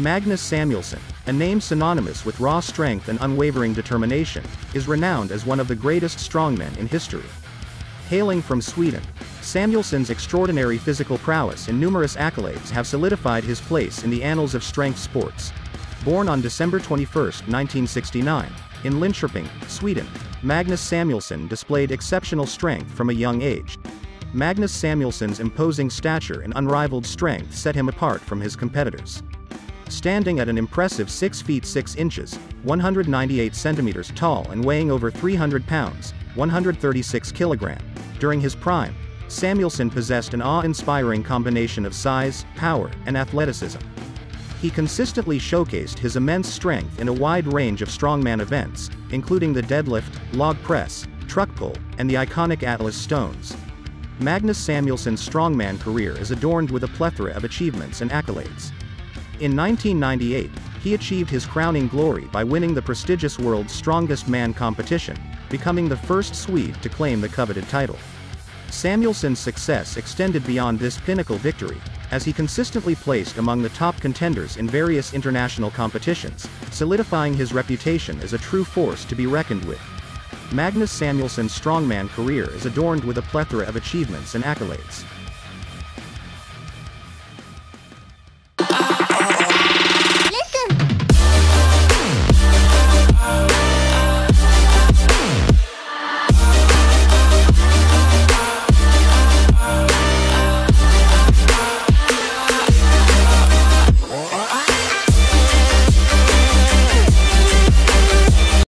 Magnus Samuelsson, a name synonymous with raw strength and unwavering determination, is renowned as one of the greatest strongmen in history. Hailing from Sweden, Samuelsson's extraordinary physical prowess and numerous accolades have solidified his place in the annals of strength sports. Born on December 21, 1969, in Linköping, Sweden, Magnus Samuelsson displayed exceptional strength from a young age. Magnus Samuelsson's imposing stature and unrivaled strength set him apart from his competitors. Standing at an impressive 6 feet 6 inches, 198 centimeters tall and weighing over 300 pounds, 136 kilogram, during his prime, Samuelsson possessed an awe-inspiring combination of size, power, and athleticism. He consistently showcased his immense strength in a wide range of strongman events, including the deadlift, log press, truck pull, and the iconic Atlas Stones. Magnus Samuelsson's strongman career is adorned with a plethora of achievements and accolades. In 1998, he achieved his crowning glory by winning the prestigious World's Strongest Man competition, becoming the first Swede to claim the coveted title. Samuelsson's success extended beyond this pinnacle victory, as he consistently placed among the top contenders in various international competitions, solidifying his reputation as a true force to be reckoned with. Magnus Samuelsson's strongman career is adorned with a plethora of achievements and accolades.